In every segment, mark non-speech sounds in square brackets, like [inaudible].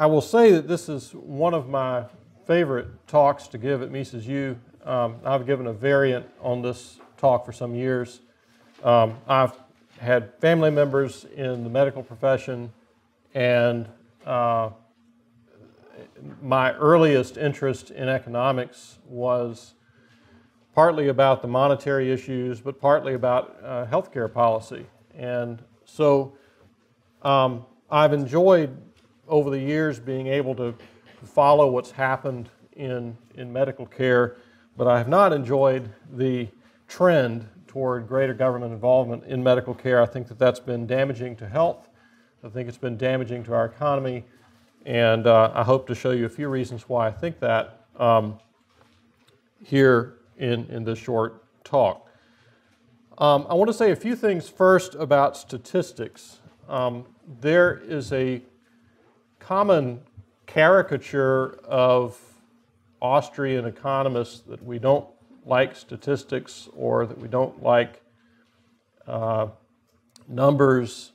I will say that this is one of my favorite talks to give at Mises U. Um, I've given a variant on this talk for some years. Um, I've had family members in the medical profession, and uh, my earliest interest in economics was partly about the monetary issues, but partly about uh, healthcare policy. And so um, I've enjoyed over the years being able to follow what's happened in, in medical care, but I have not enjoyed the trend toward greater government involvement in medical care. I think that that's been damaging to health. I think it's been damaging to our economy. And uh, I hope to show you a few reasons why I think that um, here in, in this short talk. Um, I want to say a few things first about statistics. Um, there is a common caricature of Austrian economists that we don't like statistics or that we don't like uh, numbers,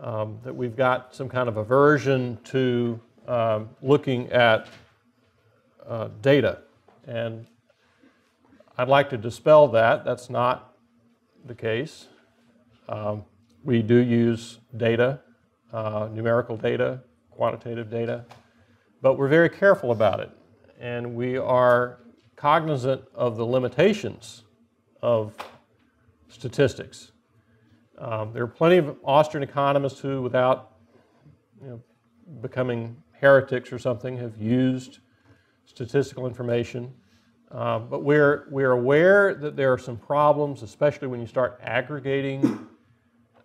um, that we've got some kind of aversion to um, looking at uh, data. And I'd like to dispel that. That's not the case. Um, we do use data, uh, numerical data, quantitative data, but we're very careful about it. And we are cognizant of the limitations of statistics. Um, there are plenty of Austrian economists who, without you know, becoming heretics or something, have used statistical information. Uh, but we're, we're aware that there are some problems, especially when you start aggregating,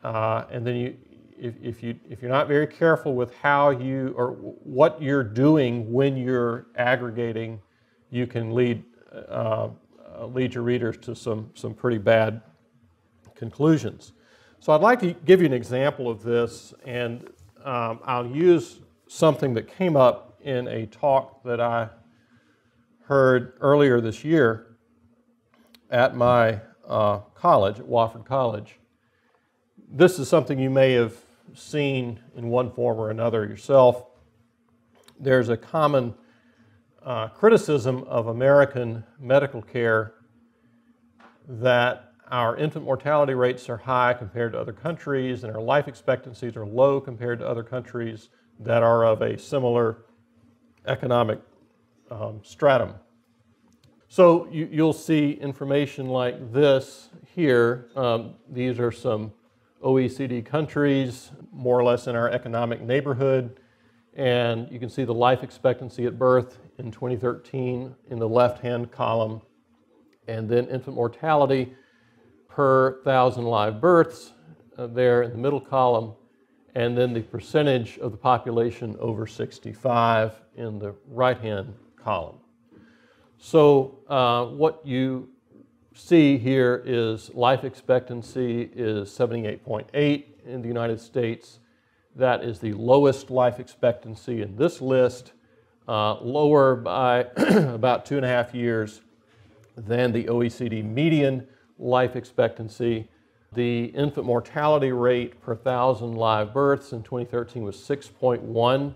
uh, and then you, if, if, you, if you're not very careful with how you, or what you're doing when you're aggregating, you can lead, uh, uh lead your readers to some, some pretty bad conclusions. So I'd like to give you an example of this, and um, I'll use something that came up in a talk that I heard earlier this year at my uh, college, at Wofford College. This is something you may have seen in one form or another yourself. There's a common uh, criticism of American medical care that our infant mortality rates are high compared to other countries and our life expectancies are low compared to other countries that are of a similar economic um, stratum. So you, will see information like this here. Um, these are some OECD countries, more or less in our economic neighborhood. And you can see the life expectancy at birth in 2013 in the left-hand column, and then infant mortality per thousand live births uh, there in the middle column, and then the percentage of the population over 65 in the right-hand column. So uh, what you see here is life expectancy is 78.8 in the United States. That is the lowest life expectancy in this list, uh, lower by [clears throat] about two and a half years than the OECD median life expectancy. The infant mortality rate per thousand live births in 2013 was 6.1.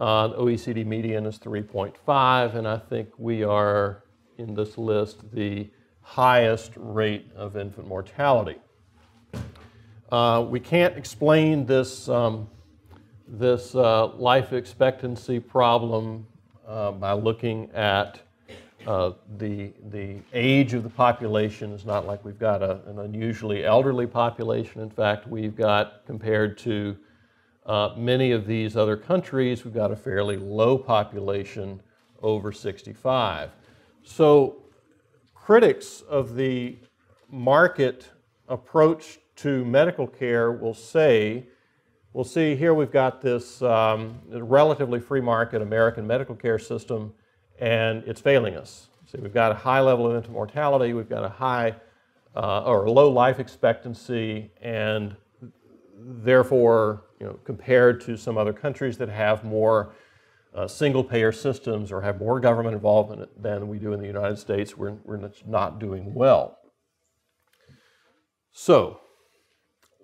Uh, the OECD median is 3.5, and I think we are in this list the highest rate of infant mortality. Uh, we can't explain this, um, this uh, life expectancy problem uh, by looking at uh, the, the age of the population. It's not like we've got a, an unusually elderly population. In fact, we've got, compared to uh, many of these other countries, we've got a fairly low population over 65. So critics of the market approach to medical care will say, we'll see here we've got this um, relatively free market American medical care system and it's failing us. See, we've got a high level of infant mortality, we've got a high uh, or low life expectancy, and therefore, you know, compared to some other countries that have more uh, single payer systems or have more government involvement than we do in the United States, we're, we're not doing well. So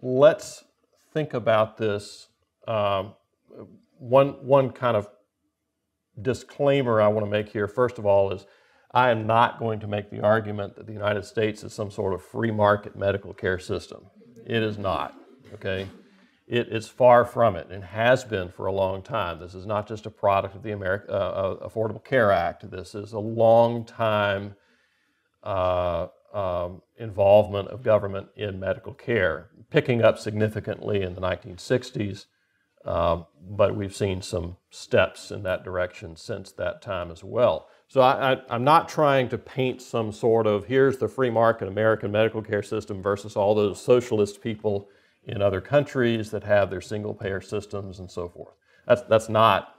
let's think about this um, one, one kind of disclaimer I want to make here, first of all, is I am not going to make the argument that the United States is some sort of free market medical care system. It is not, okay? It is far from it and has been for a long time. This is not just a product of the America, uh, Affordable Care Act. This is a long time uh, um, involvement of government in medical care, picking up significantly in the 1960s, um, but we've seen some steps in that direction since that time as well. So I, am not trying to paint some sort of here's the free market American medical care system versus all those socialist people in other countries that have their single payer systems and so forth. That's, that's, not,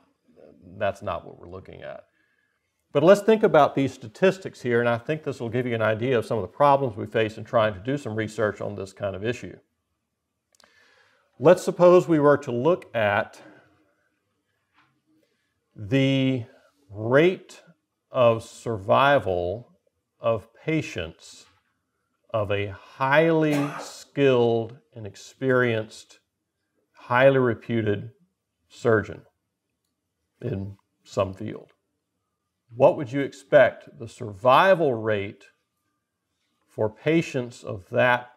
that's not what we're looking at. But let's think about these statistics here, and I think this will give you an idea of some of the problems we face in trying to do some research on this kind of issue. Let's suppose we were to look at the rate of survival of patients of a highly skilled and experienced, highly reputed surgeon in some field. What would you expect the survival rate for patients of that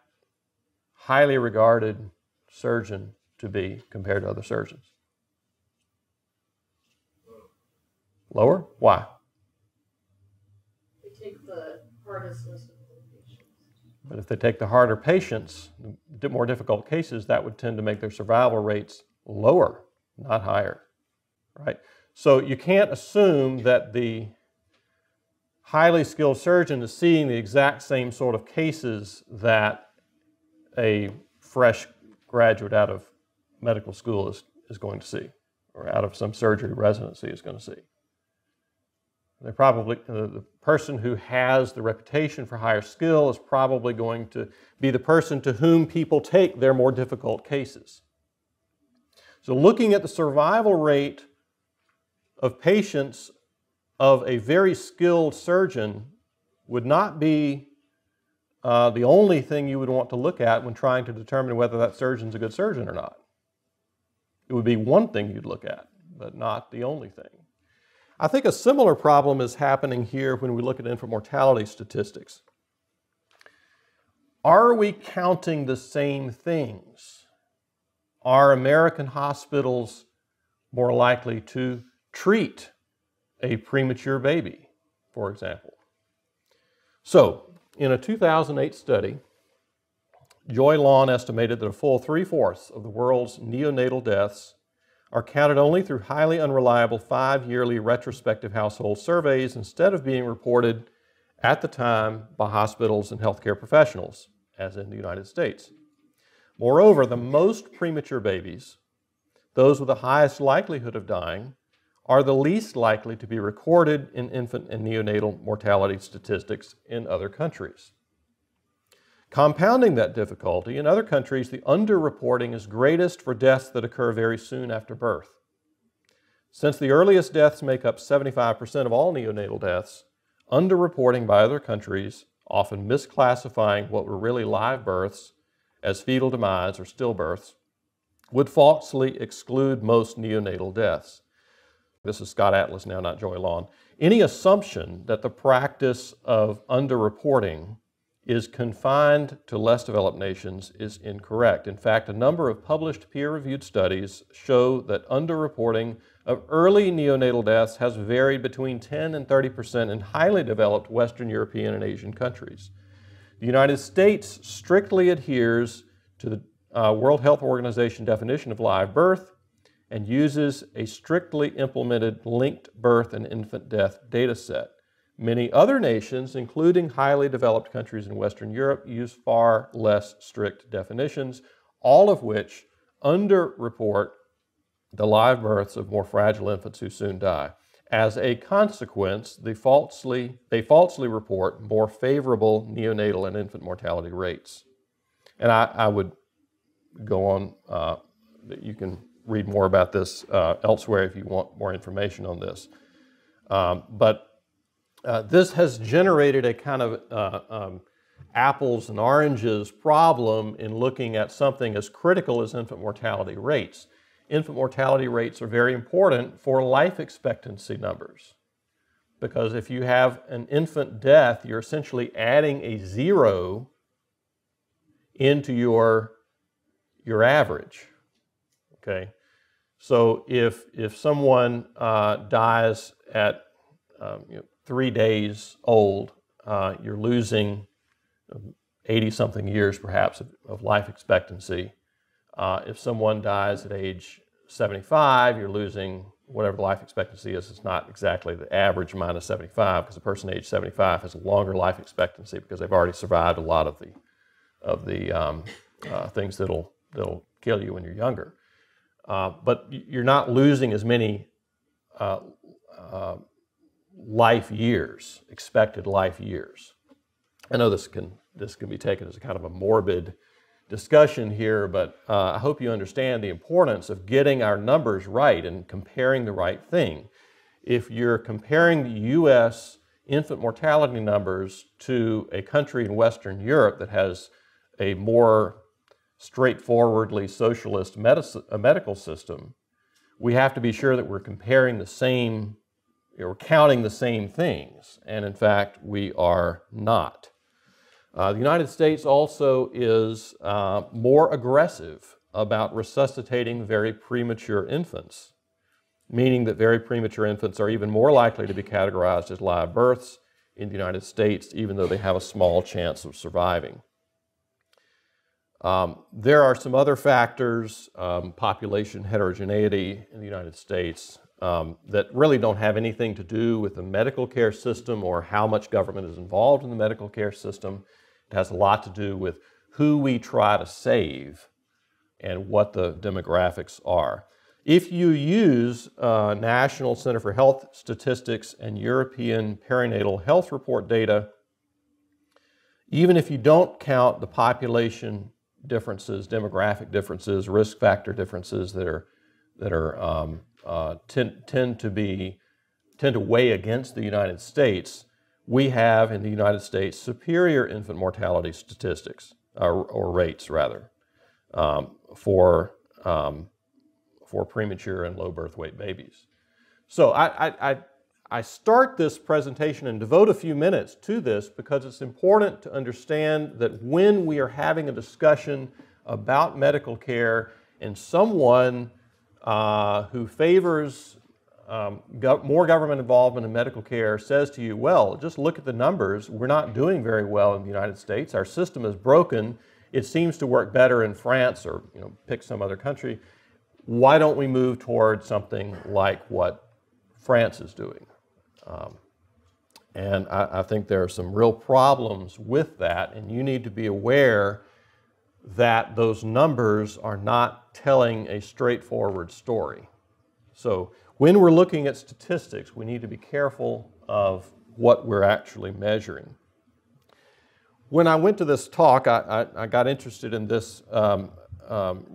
highly regarded surgeon to be compared to other surgeons? Lower? Why? They take the hardest patients. But if they take the harder patients, the more difficult cases, that would tend to make their survival rates lower, not higher, right? So you can't assume that the highly skilled surgeon is seeing the exact same sort of cases that a fresh graduate out of medical school is, is going to see, or out of some surgery residency is going to see. They probably, uh, the person who has the reputation for higher skill is probably going to be the person to whom people take their more difficult cases. So looking at the survival rate of patients of a very skilled surgeon would not be uh, the only thing you would want to look at when trying to determine whether that surgeon's a good surgeon or not. It would be one thing you'd look at, but not the only thing. I think a similar problem is happening here when we look at infant mortality statistics. Are we counting the same things? Are American hospitals more likely to treat a premature baby, for example? So, in a 2008 study, Joy Lawn estimated that a full three fourths of the world's neonatal deaths are counted only through highly unreliable five yearly retrospective household surveys instead of being reported at the time by hospitals and healthcare professionals, as in the United States. Moreover, the most premature babies, those with the highest likelihood of dying, are the least likely to be recorded in infant and neonatal mortality statistics in other countries. Compounding that difficulty, in other countries, the underreporting is greatest for deaths that occur very soon after birth. Since the earliest deaths make up 75% of all neonatal deaths, underreporting by other countries, often misclassifying what were really live births as fetal demise or stillbirths, would falsely exclude most neonatal deaths. This is Scott Atlas now, not Joy Lawn. Any assumption that the practice of underreporting is confined to less developed nations is incorrect. In fact, a number of published peer-reviewed studies show that underreporting of early neonatal deaths has varied between 10 and 30 percent in highly developed Western European and Asian countries. The United States strictly adheres to the uh, World Health Organization definition of live birth and uses a strictly implemented linked birth and infant death data set. Many other nations, including highly developed countries in Western Europe, use far less strict definitions, all of which underreport the live births of more fragile infants who soon die. As a consequence, they falsely, they falsely report more favorable neonatal and infant mortality rates. And I, I would go on, uh, you can read more about this uh, elsewhere if you want more information on this. Um, but uh, this has generated a kind of uh, um, apples and oranges problem in looking at something as critical as infant mortality rates. infant mortality rates are very important for life expectancy numbers. Because if you have an infant death, you're essentially adding a zero into your, your average. Okay? So if, if someone uh, dies at um, you know, three days old, uh, you're losing 80 something years perhaps of, of life expectancy. Uh, if someone dies at age 75, you're losing whatever life expectancy is. It's not exactly the average minus 75 because a person age 75 has a longer life expectancy because they've already survived a lot of the of the um, uh, things that'll that'll kill you when you're younger. Uh, but you're not losing as many uh, uh, life years, expected life years. I know this can this can be taken as a kind of a morbid discussion here, but uh, I hope you understand the importance of getting our numbers right and comparing the right thing. If you're comparing the U.S. infant mortality numbers to a country in Western Europe that has a more straightforwardly socialist medical system, we have to be sure that we're comparing the same, or counting the same things. And in fact, we are not. Uh, the United States also is uh, more aggressive about resuscitating very premature infants, meaning that very premature infants are even more likely to be categorized as live births in the United States, even though they have a small chance of surviving. Um, there are some other factors, um, population heterogeneity in the United States, um, that really don't have anything to do with the medical care system or how much government is involved in the medical care system. It has a lot to do with who we try to save and what the demographics are. If you use uh, National Center for Health Statistics and European Perinatal Health Report data, even if you don't count the population differences, demographic differences, risk factor differences that are that are um, uh, tend, tend to be tend to weigh against the United States, we have in the United States superior infant mortality statistics, or, or rates rather, um, for, um, for premature and low birth weight babies. So I, I, I, I start this presentation and devote a few minutes to this because it's important to understand that when we are having a discussion about medical care and someone uh, who favors um, more government involvement in medical care says to you, well, just look at the numbers. We're not doing very well in the United States. Our system is broken. It seems to work better in France or you know, pick some other country. Why don't we move toward something like what France is doing? Um, and I, I think there are some real problems with that, and you need to be aware that those numbers are not telling a straightforward story. So when we're looking at statistics, we need to be careful of what we're actually measuring. When I went to this talk, I, I, I got interested in this, um, um,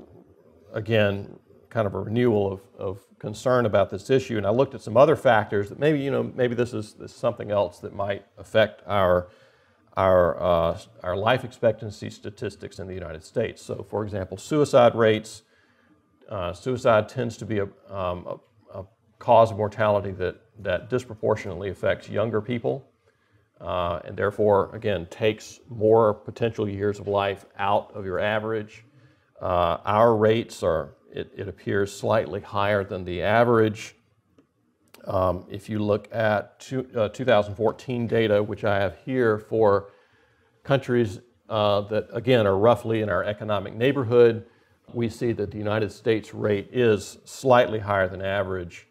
again, kind of a renewal of, of concern about this issue, and I looked at some other factors that maybe, you know, maybe this is, this is something else that might affect our, our, uh, our life expectancy statistics in the United States. So, for example, suicide rates, uh, suicide tends to be a, um, a cause of mortality that, that disproportionately affects younger people uh, and therefore, again, takes more potential years of life out of your average. Uh, our rates are, it, it, appears, slightly higher than the average. Um, if you look at two, uh, 2014 data, which I have here for countries uh, that, again, are roughly in our economic neighborhood, we see that the United States rate is slightly higher than average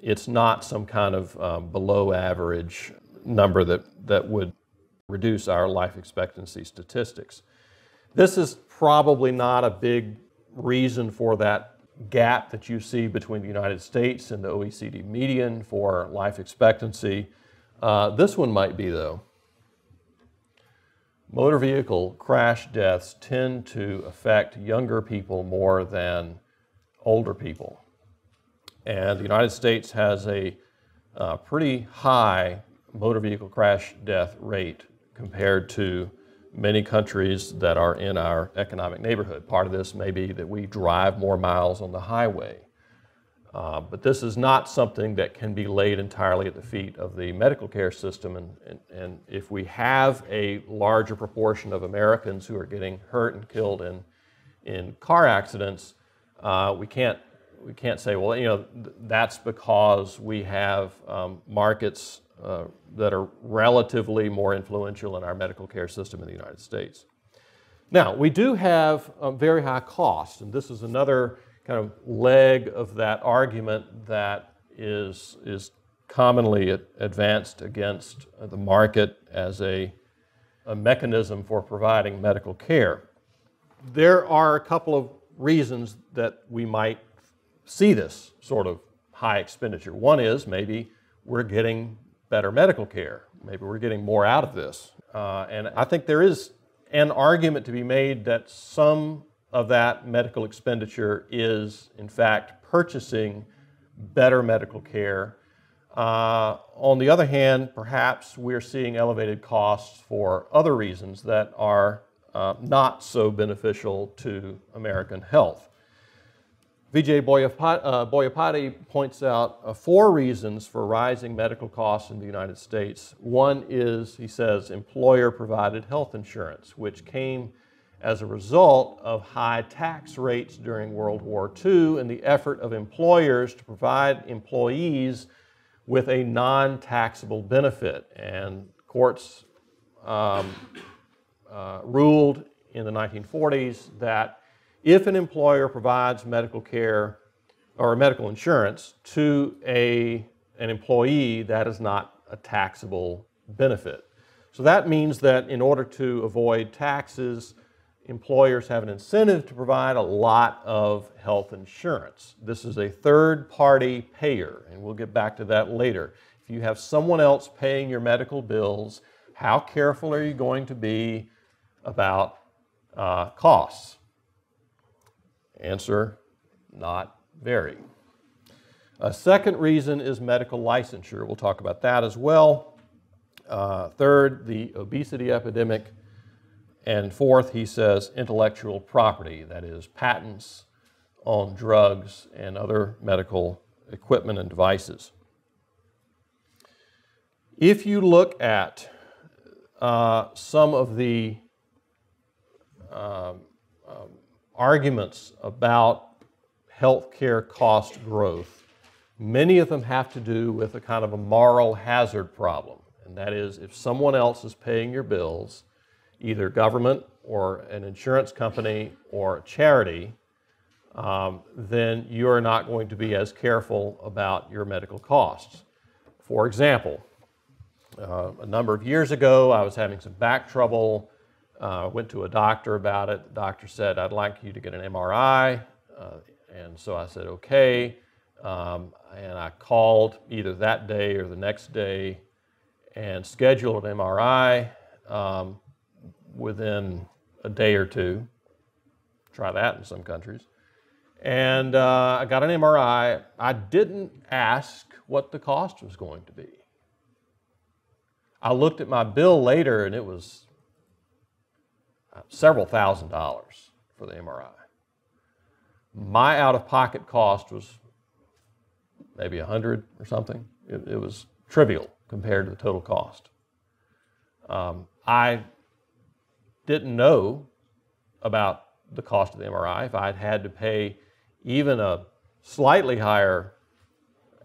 it's not some kind of um, below average number that, that would reduce our life expectancy statistics. This is probably not a big reason for that gap that you see between the United States and the OECD median for life expectancy. Uh, this one might be, though. Motor vehicle crash deaths tend to affect younger people more than older people. And the United States has a uh, pretty high motor vehicle crash death rate compared to many countries that are in our economic neighborhood. Part of this may be that we drive more miles on the highway. Uh, but this is not something that can be laid entirely at the feet of the medical care system. And, and, and if we have a larger proportion of Americans who are getting hurt and killed in, in car accidents, uh, we, can't, we can't say, well, you know, th- that's because we have um, markets uh, that are relatively more influential in our medical care system in the United States. Now, we do have very high cost, and this is another kind of leg of that argument that is, is commonly advanced against the market as a, a mechanism for providing medical care. There are a couple of reasons that we might see this sort of high expenditure. One is maybe we're getting better medical care. Maybe we're getting more out of this. Uh, and I think there is an argument to be made that some of that medical expenditure is, in fact, purchasing better medical care. Uh, on the other hand, perhaps we're seeing elevated costs for other reasons that are uh, not so beneficial to American health. Vijay Boyapati, uh, points out uh, four reasons for rising medical costs in the United States. One is, he says, employer provided health insurance, which came as a result of high tax rates during World War II and the effort of employers to provide employees with a non taxable benefit. And courts um, uh, ruled in the 1940s that if an employer provides medical care or medical insurance to a, an employee, that is not a taxable benefit. So that means that in order to avoid taxes, employers have an incentive to provide a lot of health insurance. This is a third party payer, and we'll get back to that later. If you have someone else paying your medical bills, how careful are you going to be about uh, costs? Answer not very. A second reason is medical licensure. We'll talk about that as well. Uh, third, the obesity epidemic and fourth, he says intellectual property, that is, patents on drugs and other medical equipment and devices. If you look at uh, some of the um, um, arguments about healthcare cost growth, many of them have to do with a kind of a moral hazard problem. And that is, if someone else is paying your bills, either government or an insurance company or a charity, um, then you're not going to be as careful about your medical costs. For example, uh, a number of years ago, I was having some back trouble. Uh, went to a doctor about it. The doctor said, I'd like you to get an MRI. Uh, and so I said, okay. Um, and I called either that day or the next day and scheduled an MRI. Um, within a day or two. Try that in some countries. And uh, I got an MRI. I didn't ask what the cost was going to be. I looked at my bill later and it was several thousand dollars for the MRI. My out of pocket cost was maybe a hundred or something. It, it, was trivial compared to the total cost. Um, I didn't know about the cost of the MRI, if I'd had to pay even a slightly higher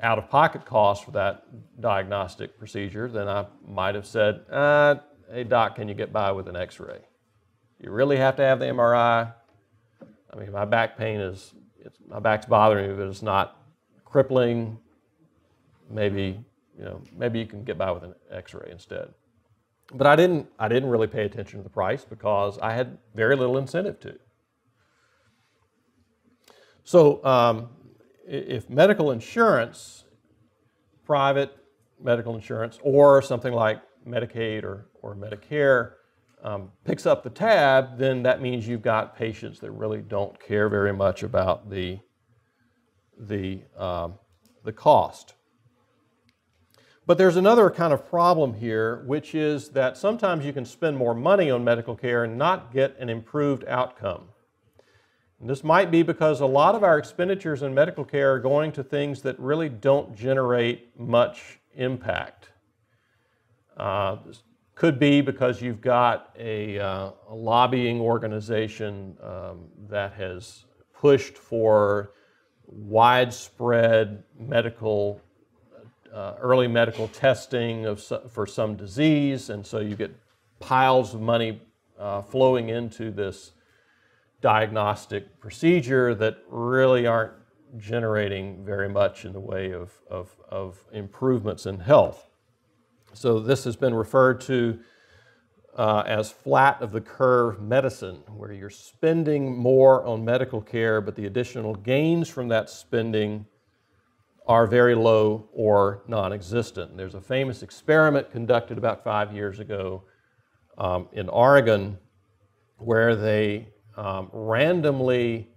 out of pocket cost for that diagnostic procedure, then I might have said, uh, Hey, doc, can you get by with an x ray? You really have to have the MRI? I mean, my back pain is, my back's bothering me, but it's not crippling. Maybe, you know, maybe you can get by with an x ray instead. But I didn't, I didn't really pay attention to the price because I had very little incentive to. So, um, if medical insurance, private medical insurance, or something like Medicaid or, or Medicare um, picks up the tab, then that means you've got patients that really don't care very much about the, the, um, the cost. But there's another kind of problem here, which is that sometimes you can spend more money on medical care and not get an improved outcome. And this might be because a lot of our expenditures in medical care are going to things that really don't generate much impact. Uh, could be because you've got a, uh, a lobbying organization um, that has pushed for widespread medical, uh, early medical testing of, for some disease, and so you get piles of money uh, flowing into this diagnostic procedure that really aren't generating very much in the way of, of, of improvements in health. So this has been referred to uh, as flat of the curve medicine, where you're spending more on medical care, but the additional gains from that spending are very low or non existent. There's a famous experiment conducted about five years ago um, in Oregon where they um, randomly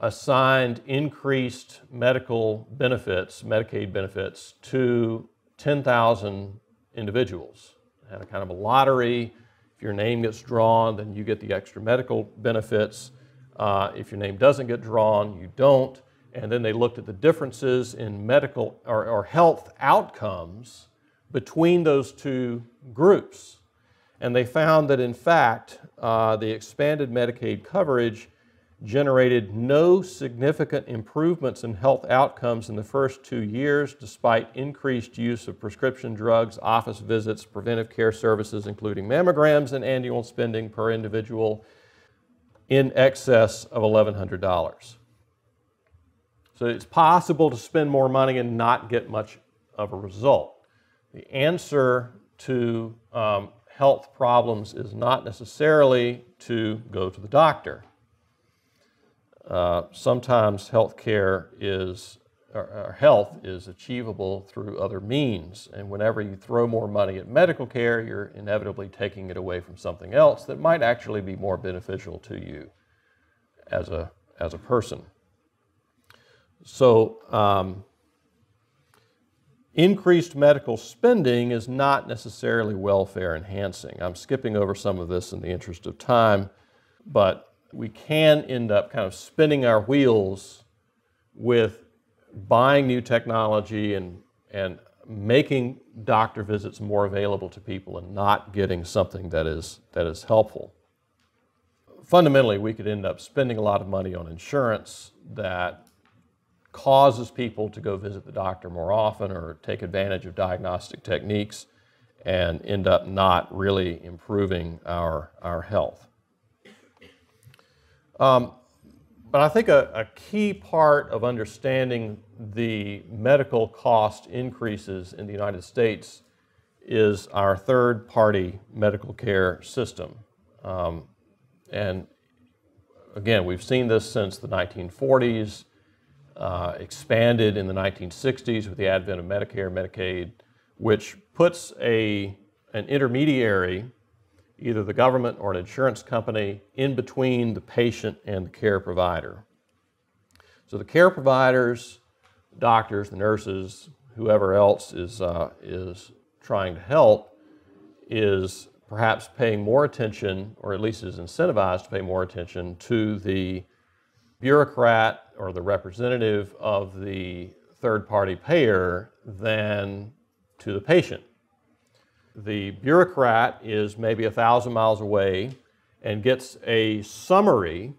assigned increased medical benefits, Medicaid benefits, to 10,000 individuals. Had a kind of a lottery. If your name gets drawn, then you get the extra medical benefits. Uh, if your name doesn't get drawn, you don't. And then they looked at the differences in medical or, or health outcomes between those two groups. And they found that, in fact, uh, the expanded Medicaid coverage generated no significant improvements in health outcomes in the first two years, despite increased use of prescription drugs, office visits, preventive care services, including mammograms, and annual spending per individual in excess of $1,100. So it's possible to spend more money and not get much of a result. The answer to um, health problems is not necessarily to go to the doctor. Uh, sometimes health care is, or, or health is achievable through other means. And whenever you throw more money at medical care, you're inevitably taking it away from something else that might actually be more beneficial to you as a, as a person. So, um, Increased medical spending is not necessarily welfare enhancing. I'm skipping over some of this in the interest of time, but we can end up kind of spinning our wheels with buying new technology and, and making doctor visits more available to people and not getting something that is, that is helpful. Fundamentally, we could end up spending a lot of money on insurance that causes people to go visit the doctor more often or take advantage of diagnostic techniques and end up not really improving our, our health. Um, but I think a, a, key part of understanding the medical cost increases in the United States is our third party medical care system. Um, and again, we've seen this since the 1940s uh, expanded in the 1960s with the advent of Medicare, Medicaid, which puts a, an intermediary, either the government or an insurance company, in between the patient and the care provider. So the care providers, doctors, the nurses, whoever else is, uh, is trying to help, is perhaps paying more attention, or at least is incentivized to pay more attention to the bureaucrat or the representative of the third party payer than to the patient. The bureaucrat is maybe a thousand miles away and gets a summary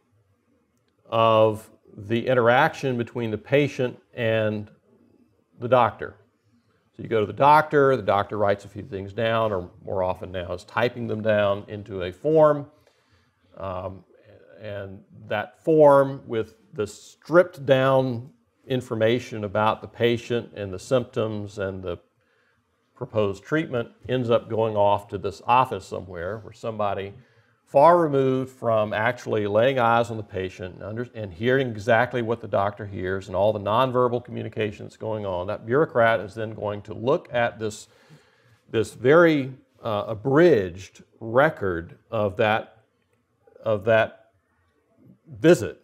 of the interaction between the patient and the doctor. So you go to the doctor, the doctor writes a few things down, or more often now is typing them down into a form. Um, and that form with the stripped down information about the patient and the symptoms and the proposed treatment ends up going off to this office somewhere where somebody far removed from actually laying eyes on the patient and, hearing exactly what the doctor hears and all the nonverbal communication that's going on, that bureaucrat is then going to look at this, this very uh, abridged record of that, of that visit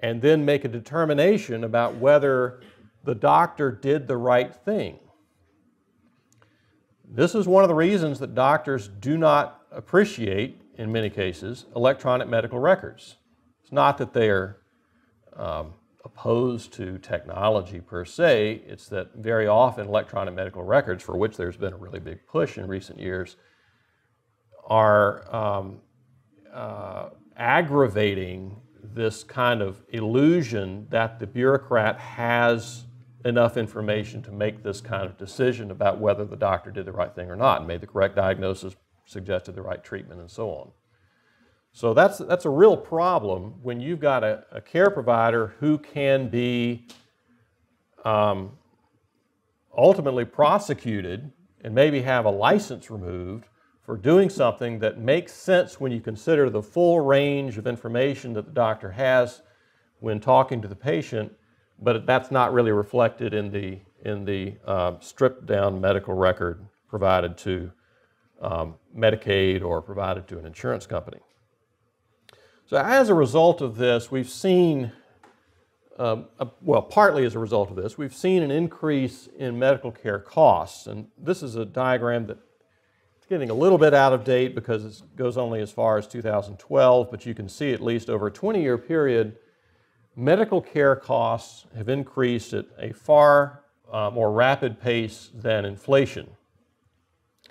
and then make a determination about whether the doctor did the right thing. This is one of the reasons that doctors do not appreciate, in many cases, electronic medical records. It's not that they are um, opposed to technology per se, it's that very often electronic medical records, for which there's been a really big push in recent years, are um, uh, aggravating this kind of illusion that the bureaucrat has enough information to make this kind of decision about whether the doctor did the right thing or not and made the correct diagnosis, suggested the right treatment, and so on. So that's, that's a real problem when you've got a, a care provider who can be um, ultimately prosecuted and maybe have a license removed for doing something that makes sense when you consider the full range of information that the doctor has when talking to the patient, but that's not really reflected in the, in the uh, stripped down medical record provided to um, Medicaid or provided to an insurance company. So as a result of this, we've seen, uh, well, partly as a result of this, we've seen an increase in medical care costs. And this is a diagram that it's getting a little bit out of date because it goes only as far as 2012, but you can see at least over a 20-year period, medical care costs have increased at a far uh, more rapid pace than inflation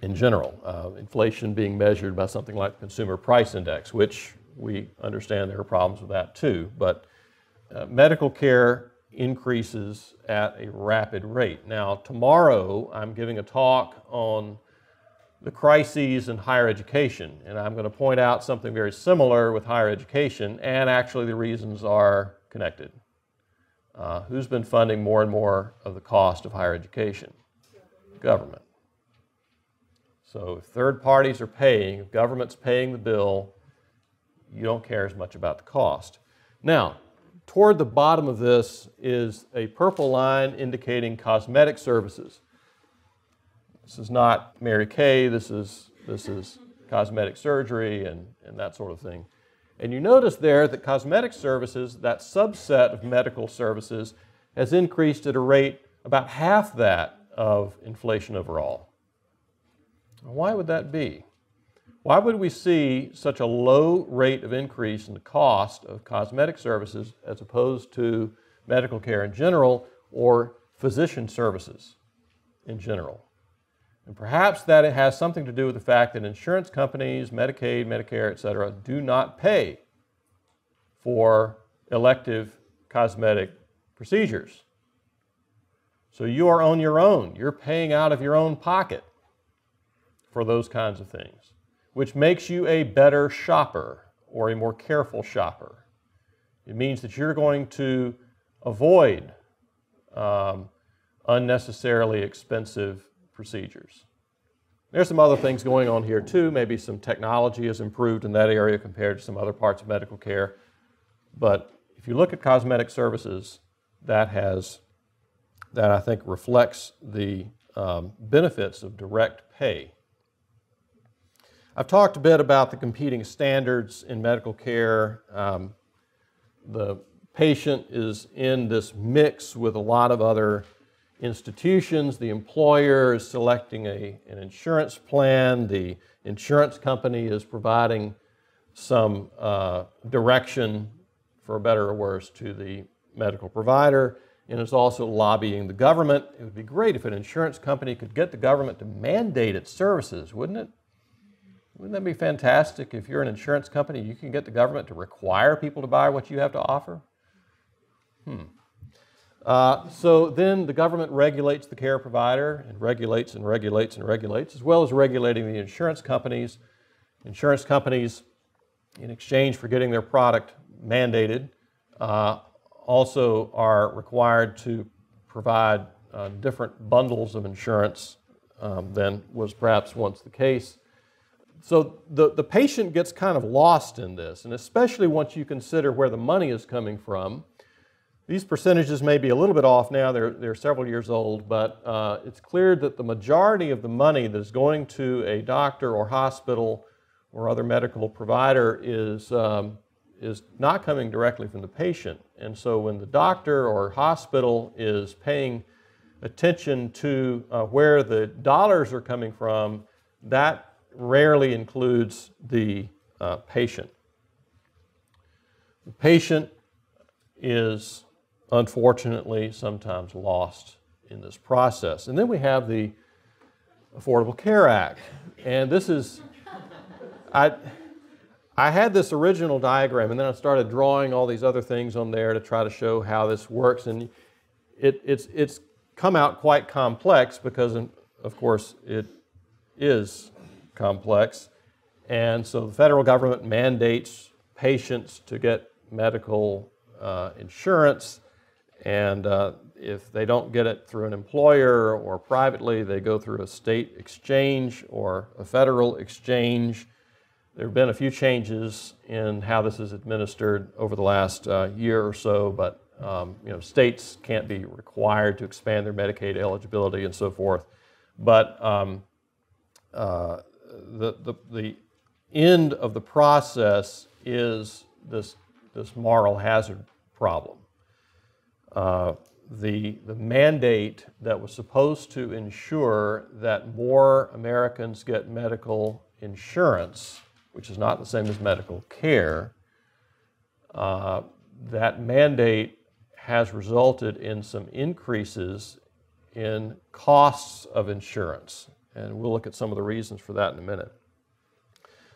in general. Uh, inflation being measured by something like the Consumer Price Index, which we understand there are problems with that too. But uh, medical care increases at a rapid rate. Now, tomorrow I'm giving a talk on the crises in higher education. And I'm going to point out something very similar with higher education, and actually the reasons are connected. Uh, who's been funding more and more of the cost of higher education? Government. So if third parties are paying, if government's paying the bill, you don't care as much about the cost. Now, toward the bottom of this is a purple line indicating cosmetic services. This is not Mary Kay, this is, this is cosmetic surgery and, and that sort of thing. And you notice there that cosmetic services, that subset of medical services, has increased at a rate about half that of inflation overall. Why would that be? Why would we see such a low rate of increase in the cost of cosmetic services as opposed to medical care in general or physician services in general? And perhaps that it has something to do with the fact that insurance companies, Medicaid, Medicare, et cetera, do not pay for elective cosmetic procedures. So you are on your own. You're paying out of your own pocket for those kinds of things, which makes you a better shopper or a more careful shopper. It means that you're going to avoid um, unnecessarily expensive procedures. There's some other things going on here too. Maybe some technology has improved in that area compared to some other parts of medical care. But if you look at cosmetic services, that has that I think reflects the um, benefits of direct pay. I've talked a bit about the competing standards in medical care. Um, the patient is in this mix with a lot of other institutions. The employer is selecting a, an insurance plan. The insurance company is providing some uh, direction, for better or worse, to the medical provider and is also lobbying the government. It would be great if an insurance company could get the government to mandate its services, wouldn't it? Wouldn't that be fantastic if you're an insurance company, you can get the government to require people to buy what you have to offer? Hmm. Uh, so then the government regulates the care provider and regulates and regulates and regulates, as well as regulating the insurance companies. Insurance companies, in exchange for getting their product mandated, uh, also are required to provide uh, different bundles of insurance um, than was perhaps once the case. So the, the patient gets kind of lost in this, and especially once you consider where the money is coming from. These percentages may be a little bit off now, they're, they're several years old, but uh, it's clear that the majority of the money that is going to a doctor or hospital or other medical provider is, um, is not coming directly from the patient. And so when the doctor or hospital is paying attention to uh, where the dollars are coming from, that rarely includes the uh, patient. The patient is unfortunately sometimes lost in this process. And then we have the Affordable Care Act. And this is, I, I had this original diagram and then I started drawing all these other things on there to try to show how this works. And it, it's, it's come out quite complex because, of course, it is complex. And so the federal government mandates patients to get medical uh, insurance. And uh, if they don't get it through an employer or privately, they go through a state exchange or a federal exchange. There have been a few changes in how this is administered over the last uh, year or so, but um, you know, states can't be required to expand their Medicaid eligibility and so forth. But um, uh, the, the, the end of the process is this, this moral hazard problem. Uh, the, the mandate that was supposed to ensure that more Americans get medical insurance which is not the same as medical care, uh, that mandate has resulted in some increases in costs of insurance. And we'll look at some of the reasons for that in a minute.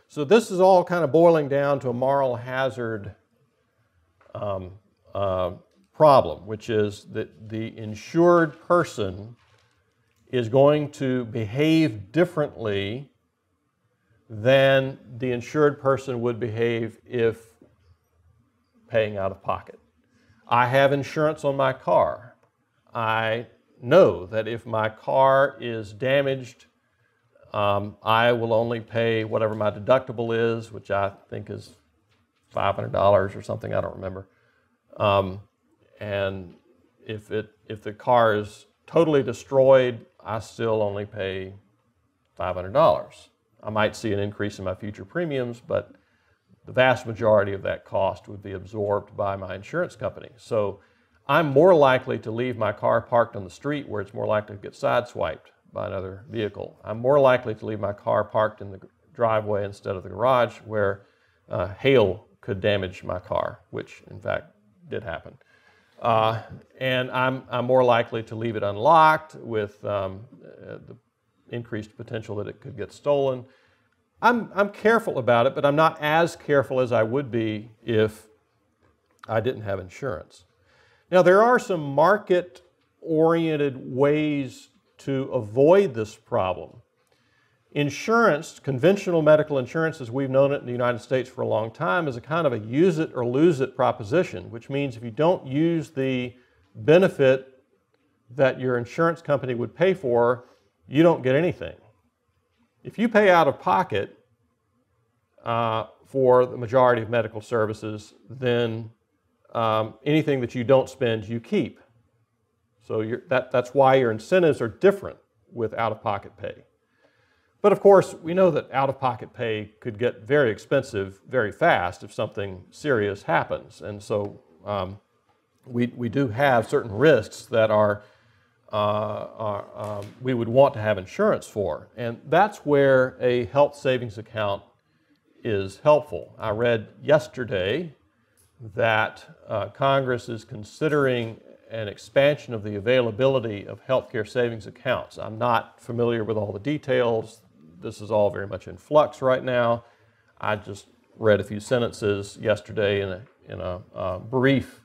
So this is all kind of boiling down to a moral hazard um, uh, problem, which is that the insured person is going to behave differently than the insured person would behave if paying out of pocket. I have insurance on my car. I know that if my car is damaged, um, I will only pay whatever my deductible is, which I think is $500 or something, I don't remember. Um, and if, it, if the car is totally destroyed, I still only pay $500. I might see an increase in my future premiums, but the vast majority of that cost would be absorbed by my insurance company. So I'm more likely to leave my car parked on the street where it's more likely to get sideswiped by another vehicle. I'm more likely to leave my car parked in the driveway instead of the garage where uh, hail could damage my car, which in fact did happen. Uh, and I'm, I'm more likely to leave it unlocked with um, uh, the increased potential that it could get stolen. I'm, I'm careful about it, but I'm not as careful as I would be if I didn't have insurance. Now, there are some market oriented ways to avoid this problem. Insurance, conventional medical insurance as we've known it in the United States for a long time, is a kind of a use it or lose it proposition, which means if you don't use the benefit that your insurance company would pay for, you don't get anything. If you pay out of pocket uh, for the majority of medical services, then um, anything that you don't spend, you keep. So that, that's why your incentives are different with out-of-pocket pay. But of course, we know that out-of-pocket pay could get very expensive very fast if something serious happens. And so um, we, we do have certain risks that are uh, um, we would want to have insurance for. And that's where a health savings account is helpful. I read yesterday that uh, Congress is considering an expansion of the availability of healthcare savings accounts. I'm not familiar with all the details. This is all very much in flux right now. I just read a few sentences yesterday in a, in a uh, brief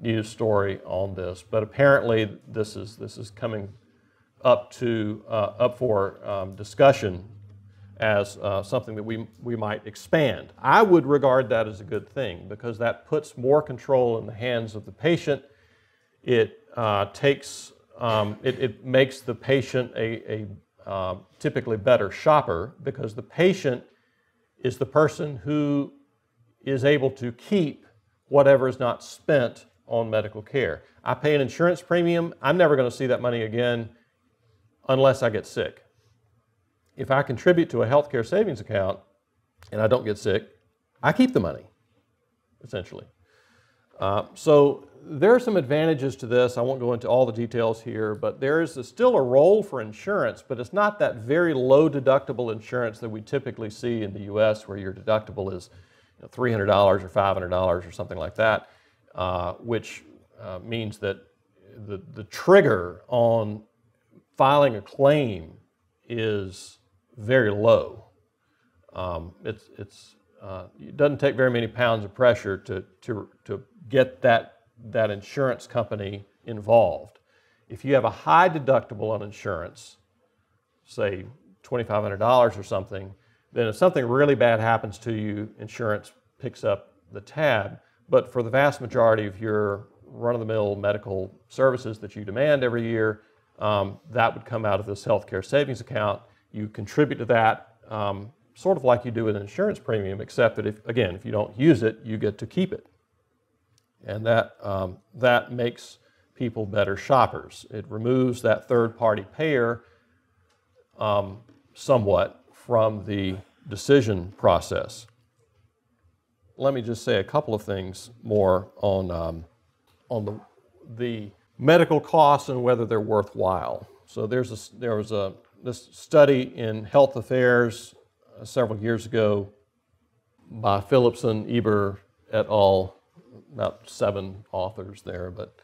news story on this, but apparently this is this is coming up to uh, up for um, discussion as uh, something that we we might expand. I would regard that as a good thing because that puts more control in the hands of the patient. It uh, takes um, it, it, makes the patient a, a uh, typically better shopper because the patient is the person who is able to keep whatever is not spent on medical care. I pay an insurance premium, I'm never going to see that money again unless I get sick. If I contribute to a healthcare savings account and I don't get sick, I keep the money, essentially. Uh, so there are some advantages to this. I won't go into all the details here, but there is a, still a role for insurance, but it's not that very low deductible insurance that we typically see in the U.S., where your deductible is you know, $300 or $500 or something like that, uh, which uh, means that the, the trigger on filing a claim is very low. Um, it's, it's, uh, it doesn't take very many pounds of pressure to, to, to get that, that insurance company involved. If you have a high deductible on insurance, say $2,500 or something, then if something really bad happens to you, insurance picks up the tab. But for the vast majority of your run of the mill medical services that you demand every year, um, that would come out of this healthcare savings account. You contribute to that um, sort of like you do with an insurance premium, except that if, again, if you don't use it, you get to keep it. And that, um, that makes people better shoppers. It removes that third party payer um, somewhat from the decision process. Let me just say a couple of things more on, um, on the, the medical costs and whether they're worthwhile. So there's a, there was a this study in Health Affairs uh, several years ago by Philipson, Eber et al. About seven authors there, but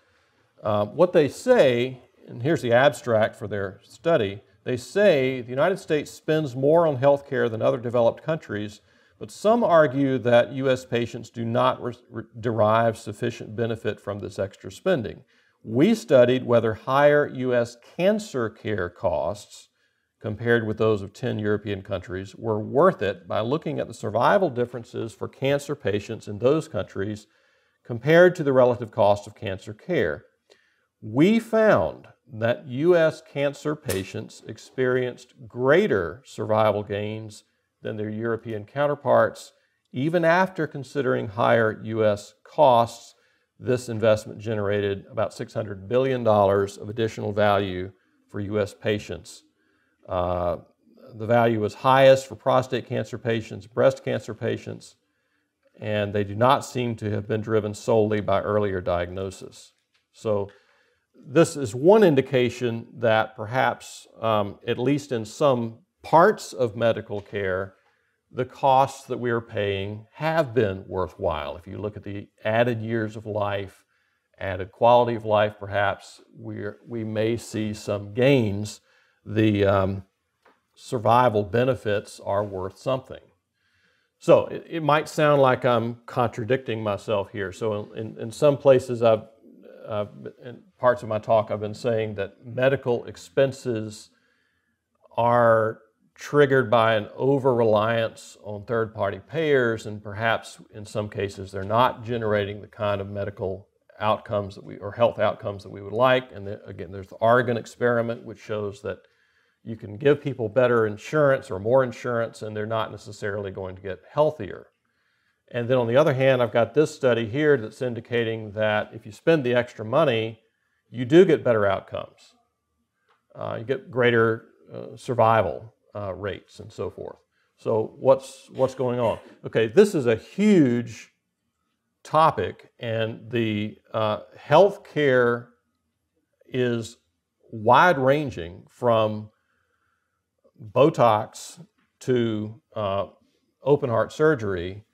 uh, what they say, and here's the abstract for their study. They say the United States spends more on health care than other developed countries, but some argue that U.S. patients do not derive sufficient benefit from this extra spending. We studied whether higher U.S. cancer care costs compared with those of 10 European countries were worth it by looking at the survival differences for cancer patients in those countries compared to the relative cost of cancer care. We found that U.S. cancer patients experienced greater survival gains than their European counterparts, even after considering higher U.S. costs this investment generated about $600 billion of additional value for U.S. patients. Uh, the value was highest for prostate cancer patients, breast cancer patients, and they do not seem to have been driven solely by earlier diagnosis. So, this is one indication that perhaps, um, at least in some parts of medical care, the costs that we are paying have been worthwhile. If you look at the added years of life, added quality of life, perhaps we we may see some gains. The um, survival benefits are worth something. So it, it, might sound like I'm contradicting myself here. So in, in some places, I've, uh, in parts of my talk, I've been saying that medical expenses are triggered by an over reliance on third party payers, and perhaps in some cases they're not generating the kind of medical outcomes that we or health outcomes that we would like. And again, there's the Oregon experiment, which shows that you can give people better insurance or more insurance, and they're not necessarily going to get healthier. And then on the other hand, I've got this study here that's indicating that if you spend the extra money, you do get better outcomes. Uh, you get greater uh, survival uh, rates and so forth. So what's what's going on? Okay, this is a huge topic, and the uh, health care is wide ranging from Botox to uh, open heart surgery,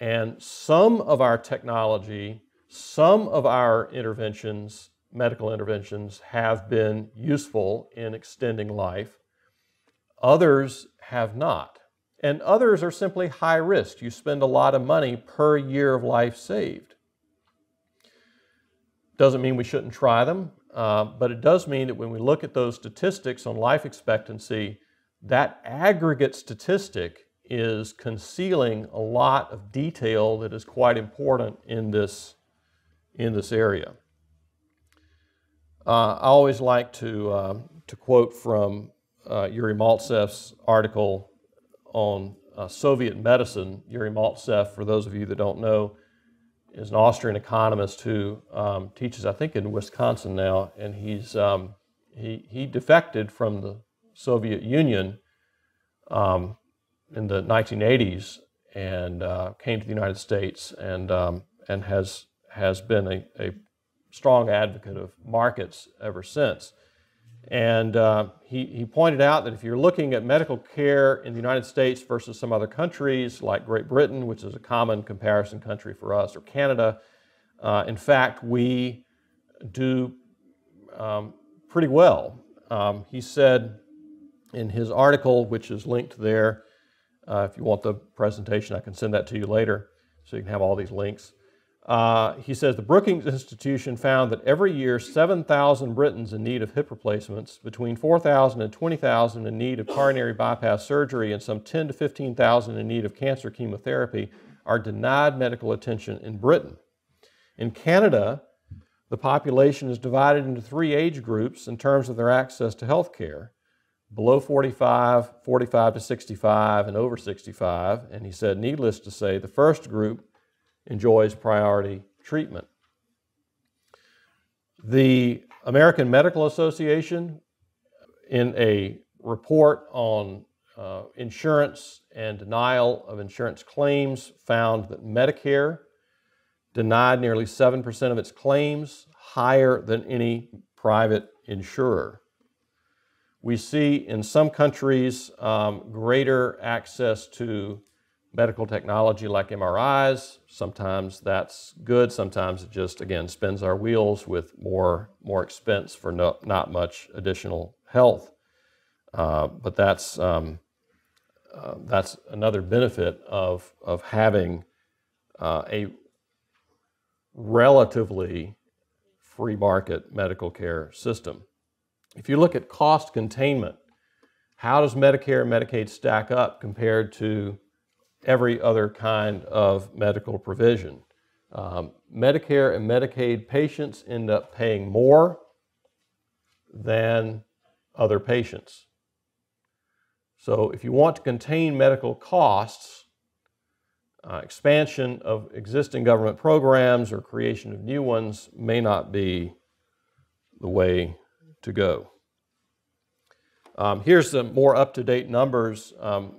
and some of our technology, some of our interventions, medical interventions, have been useful in extending life. Others have not. And others are simply high risk. You spend a lot of money per year of life saved. Doesn't mean we shouldn't try them, uh, but it does mean that when we look at those statistics on life expectancy, that aggregate statistic is concealing a lot of detail that is quite important in this, in this area. Uh, I always like to, uh, to quote from uh, Yuri Maltsev's article on uh, Soviet medicine. Yuri Maltsev, for those of you that don't know, is an Austrian economist who um, teaches, I think, in Wisconsin now, and he's um, he he defected from the Soviet Union um, in the 1980s and uh, came to the United States and um, and has has been a, a strong advocate of markets ever since. And uh, he, he pointed out that if you're looking at medical care in the United States versus some other countries like Great Britain, which is a common comparison country for us, or Canada, uh, in fact, we do um, pretty well. Um, he said in his article, which is linked there, uh, if you want the presentation, I can send that to you later so you can have all these links. Uh, he says the Brookings Institution found that every year 7,000 Britons in need of hip replacements, between 4,000 and 20,000 in need of coronary bypass surgery, and some 10 to 15,000 in need of cancer chemotherapy are denied medical attention in Britain. In Canada, the population is divided into three age groups in terms of their access to health care below 45, 45 to 65, and over 65. And he said, needless to say, the first group enjoys priority treatment. The American Medical Association, in a report on uh, insurance and denial of insurance claims, found that Medicare denied nearly 7% of its claims, higher than any private insurer. We see in some countries um, greater access to medical technology like MRIs. Sometimes that's good. Sometimes it just, again, spins our wheels with more, more expense for no, not much additional health. Uh, but that's, um, uh, that's another benefit of, of having uh, a relatively free market medical care system. If you look at cost containment, how does Medicare and Medicaid stack up compared to every other kind of medical provision. Um, Medicare and Medicaid patients end up paying more than other patients. So, if you want to contain medical costs, uh, expansion of existing government programs or creation of new ones may not be the way to go. Um, here's some more up-to-date numbers. Um,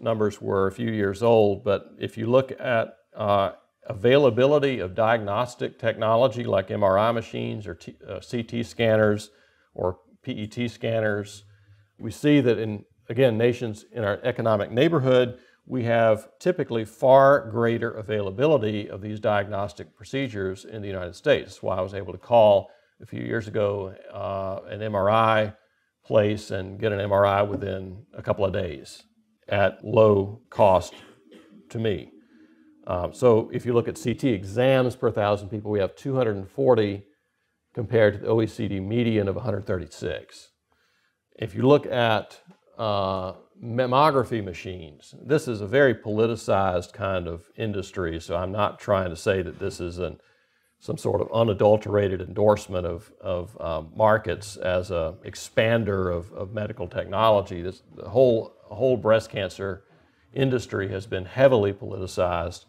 numbers were a few years old, but if you look at uh, availability of diagnostic technology like MRI machines or T, uh, CT scanners or PET scanners, we see that in, again, nations in our economic neighborhood, we have typically far greater availability of these diagnostic procedures in the United States. That's why I was able to call a few years ago uh, an MRI place and get an MRI within a couple of days at low cost to me. Um, so if you look at CT exams per thousand people, we have 240 compared to the OECD median of 136. If you look at uh, mammography machines, this is a very politicized kind of industry, so I'm not trying to say that this is an some sort of unadulterated endorsement of, of um, markets as a expander of, of medical technology. This, the whole, whole breast cancer industry has been heavily politicized,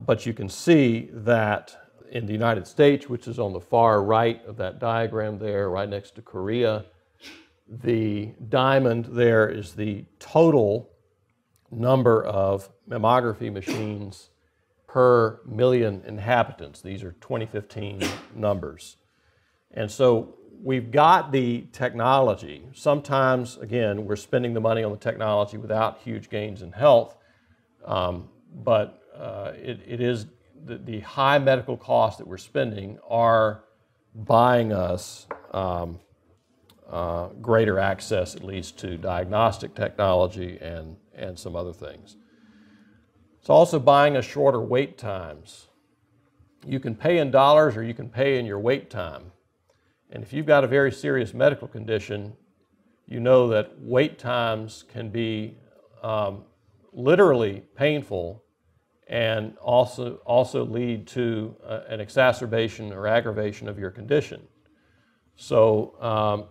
but you can see that in the United States, which is on the far right of that diagram there, right next to Korea, the diamond there is the total number of mammography machines per million inhabitants. These are 2015 [coughs] numbers. And so we've got the technology. Sometimes, again, we're spending the money on the technology without huge gains in health, um, but uh, it, it is the, the, high medical costs that we're spending are buying us um, uh, greater access, at least, to diagnostic technology and, and some other things. It's also buying us shorter wait times. You can pay in dollars or you can pay in your wait time. And if you've got a very serious medical condition, you know that wait times can be um, literally painful and also, also lead to uh, an exacerbation or aggravation of your condition. So um,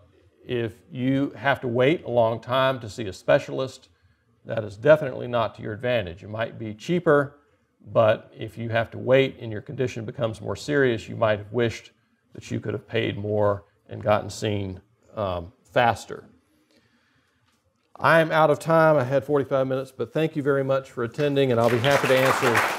if you have to wait a long time to see a specialist, that is definitely not to your advantage. It might be cheaper, but if you have to wait and your condition becomes more serious, you might have wished that you could have paid more and gotten seen um, faster. I am out of time. I had 45 minutes, but thank you very much for attending, and I'll be happy to answer